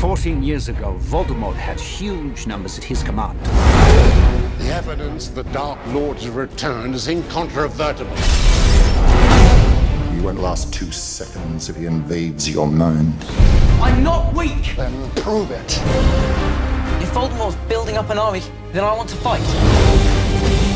Fourteen years ago, Voldemort had huge numbers at his command. The evidence the Dark Lord's return is incontrovertible. You won't last two seconds if he invades your mind. I'm not weak! Then prove it. If Voldemort's building up an army, then I want to fight.